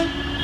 Bye.